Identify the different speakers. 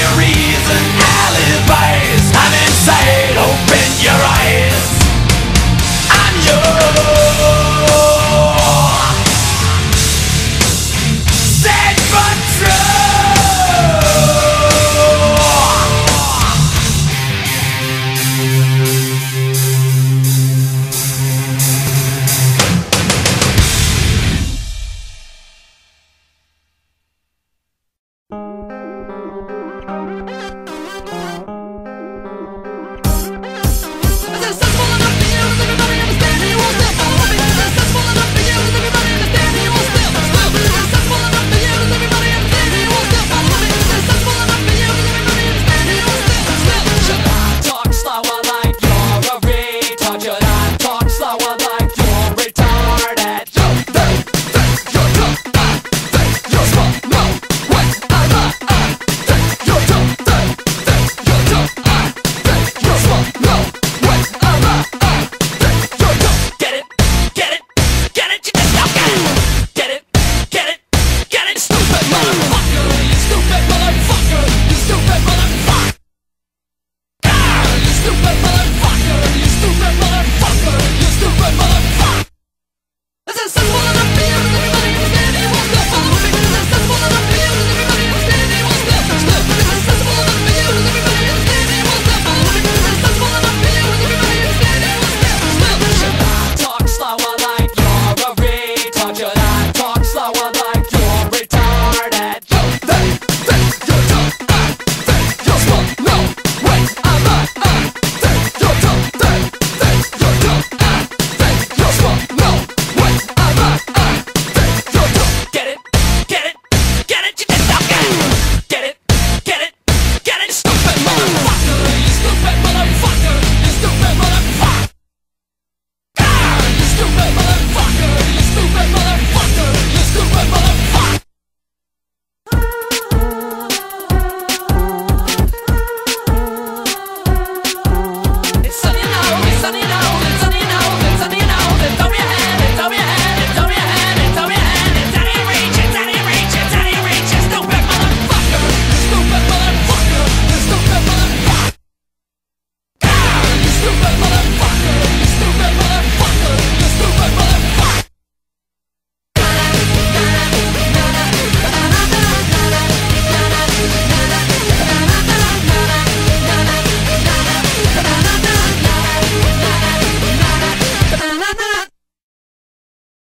Speaker 1: January